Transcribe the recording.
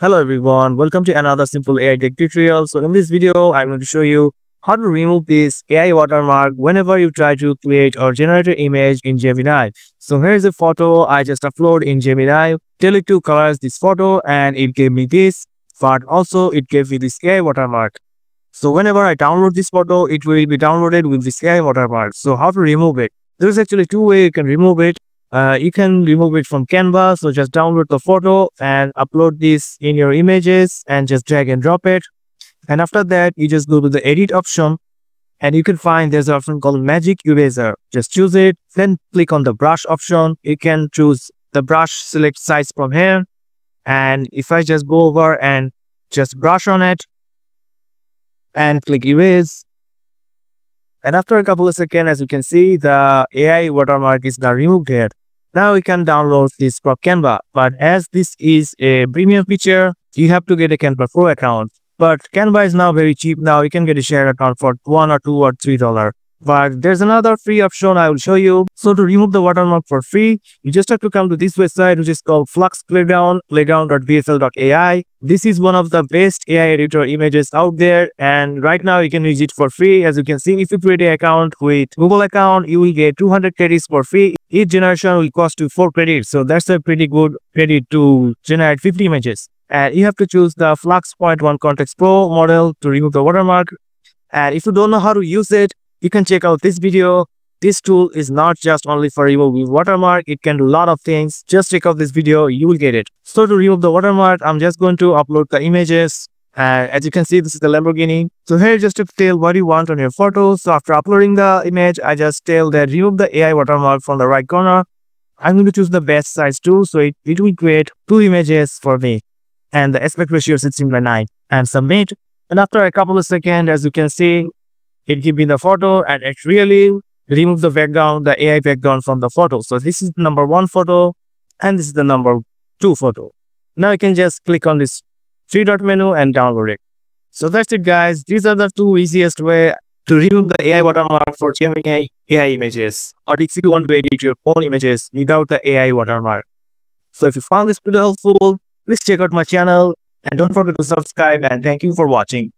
Hello everyone, welcome to another simple AI tech tutorial. So in this video, I'm going to show you how to remove this AI watermark whenever you try to create or generate an image in Gemini. So here's a photo I just uploaded in Gemini. Tell it to color this photo and it gave me this, but also it gave me this AI watermark. So whenever I download this photo, it will be downloaded with this AI watermark. So how to remove it? There's actually two ways you can remove it. Uh, you can remove it from Canva. So just download the photo and upload this in your images and just drag and drop it. And after that, you just go to the edit option and you can find there's an option called magic eraser. Just choose it, then click on the brush option. You can choose the brush select size from here. And if I just go over and just brush on it and click erase, and after a couple of seconds, as you can see, the AI watermark is now removed here. Now we can download this from Canva. But as this is a premium feature, you have to get a Canva Pro account. But Canva is now very cheap now. You can get a share account for one or two or three dollar. But there's another free option I will show you. So to remove the watermark for free, you just have to come to this website which is called Flux Playground, playground.bfl.ai. This is one of the best AI editor images out there and right now you can use it for free. As you can see, if you create an account with Google account, you will get 200 credits for free. Each generation will cost you 4 credits. So that's a pretty good credit to generate 50 images. And you have to choose the Flux 1 Kontext Pro model to remove the watermark. And if you don't know how to use it, you can check out this video. This tool is not just only for removing watermark, it can do a lot of things. Just check out this video, you will get it. So to remove the watermark, I'm just going to upload the images. And as you can see, this is the Lamborghini. So here just to tell what you want on your photo. So after uploading the image, I just tell that remove the AI watermark from the right corner. I'm going to choose the batch size too. So it, it will create two images for me. And the aspect ratio is 16 by 9 and submit. And after a couple of seconds, as you can see, it give me the photo and it really remove the background, the AI background from the photo. So this is the number one photo and this is the number two photo. Now you can just click on this three dot menu and download it. So that's it guys. These are the two easiest way to remove the AI watermark for Gemini AI images or if you want to edit your own images without the AI watermark. So if you found this video helpful, please check out my channel and don't forget to subscribe and thank you for watching.